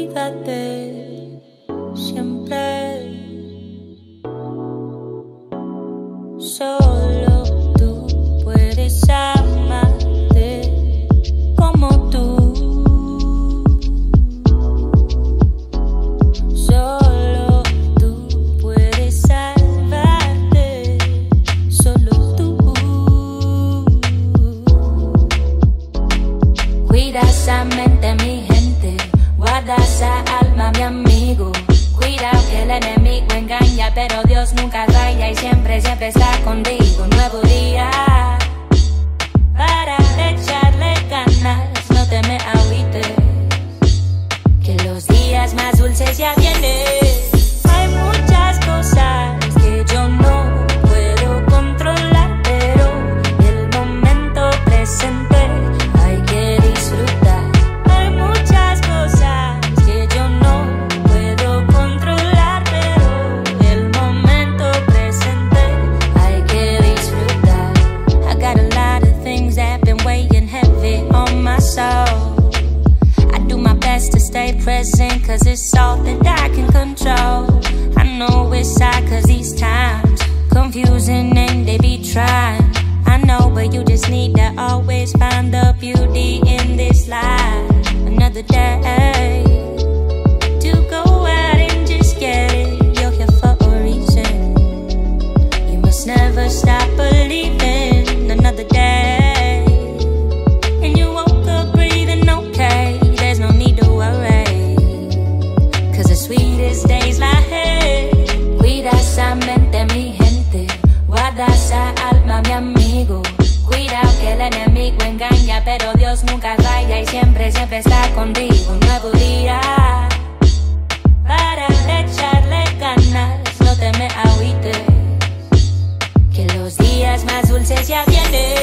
cuídate siempre. Esa alma, mi amigo. Cuida que el enemigo engaña, pero Dios nunca falla y siempre, siempre está contigo. Nuevo día para echarle ganas, no te me agüites. Que los días más dulces ya vienen. Present, cause it's all that I can control. I know it's sad, cause these times confusing and they be trying. I know, but you just need to always find the beauty in this life. Another day alma, mi amigo. Cuidado que el enemigo engaña, pero Dios nunca falla y siempre, siempre está contigo. Un nuevo día para echarle ganas, no te me agüites. Que los días más dulces ya vienen.